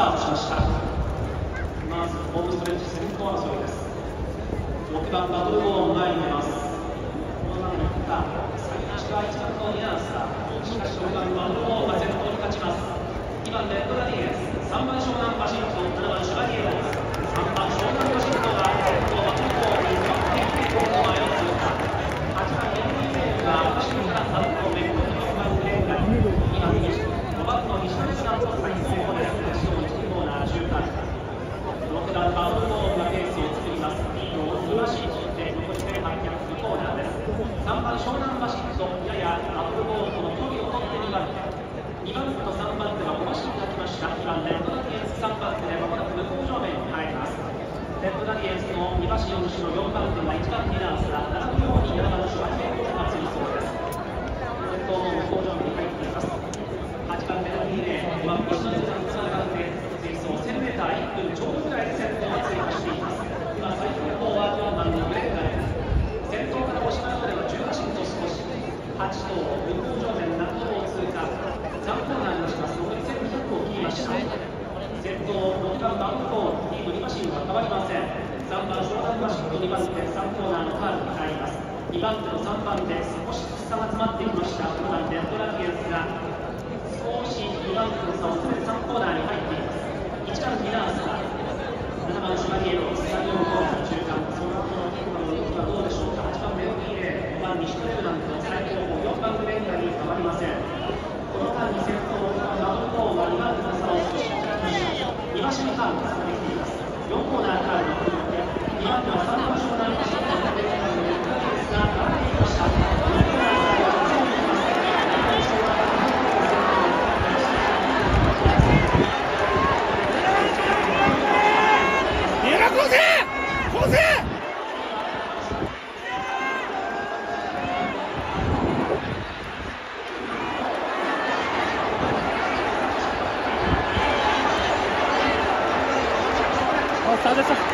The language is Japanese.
タートしました。まずホームストレッチ先頭争いです。6番バトルボーン前に出ます。この中に来た最初は1番のニアンスターしかし6番バトルボーが先頭に勝ちます。2番レッドラディエンス3番湘南ワシントン7番シュバリエロー3番湘南ワシントンが先頭バトルボーンに向かってゴールの前を通過8番エンディセールが後ろから3頭目6番グレンガル2番5番の西野さんと最後です後ろ1コーナー中間6番バトルボーンがペースを作りますリードを2馬身して残り1800コーナーです3番湘南ワシントンややバトルボーンとの距離を取って2番手2番手と3番手は5馬身が来ました2番レッドラディエンス3番手でまもなく向こう正面に入りますレッドラディエンスの2馬身の4番手は1番ディナースが並ぶように7番シュワヒエコがついそうです先頭の向こう正面に入っています8番メダルリレー5番西野さんとつながって前走 1000m1 分ちょうどぐらいで先頭が追加しています今最後方は4番のグレンガル先頭から押しままでは10馬身と少し8頭向こう正面中野を通過3コーナーにします残り1200を切りました先頭6番バウンドリード2馬身は変わりません3番湘南マシンと2番手3コーナーのカーブに入ります2番手と3番手少し差が詰まってきました6番レッドラディエンスが少し2番手の差を詰めて3コーナーに入っています1番ディナースが7番シュマリエロ3、4コーナー中間その後の今の動きはどうでしょうか8番ベルギーレ5番西トレルダンと最後方4番グレンガに変わりませんこの間に先頭6番バトルコーンは2番手の差を少し開きました2馬身のカーブが続いています4コーナーからの2番手は3番湘南マシンとベルギーレレッドラディエンスが並んでいました4コーナーカーブが続いています三浦昴生昴生あ、スタートした。